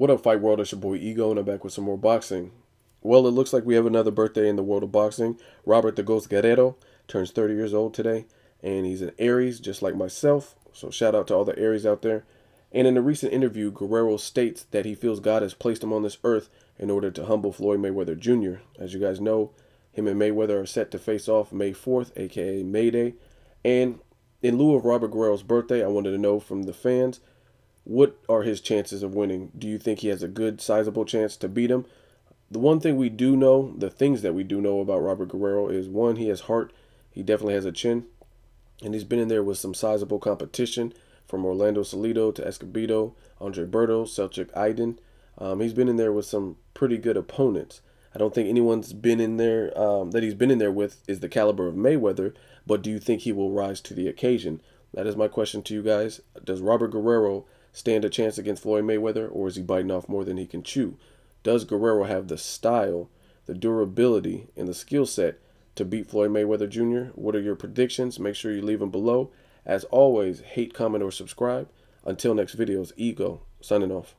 What up, Fight World? It's your boy Ego, and I'm back with some more boxing. Well, it looks like we have another birthday in the world of boxing. Robert the Ghost Guerrero turns 30 years old today, and he's an Aries, just like myself. So shout out to all the Aries out there. And in a recent interview, Guerrero states that he feels God has placed him on this earth in order to humble Floyd Mayweather Jr. As you guys know, him and Mayweather are set to face off May 4th, aka May Day. And in lieu of Robert Guerrero's birthday, I wanted to know from the fans what are his chances of winning? Do you think he has a good, sizable chance to beat him? The one thing we do know, the things that we do know about Robert Guerrero is one, he has heart. He definitely has a chin. And he's been in there with some sizable competition from Orlando Salido to Escobedo, Andre Berto, Selçuk Aydin. Um, he's been in there with some pretty good opponents. I don't think anyone's been in there um, that he's been in there with is the caliber of Mayweather, but do you think he will rise to the occasion? That is my question to you guys. Does Robert Guerrero stand a chance against Floyd Mayweather, or is he biting off more than he can chew? Does Guerrero have the style, the durability, and the skill set to beat Floyd Mayweather Jr.? What are your predictions? Make sure you leave them below. As always, hate, comment, or subscribe. Until next videos, Ego, signing off.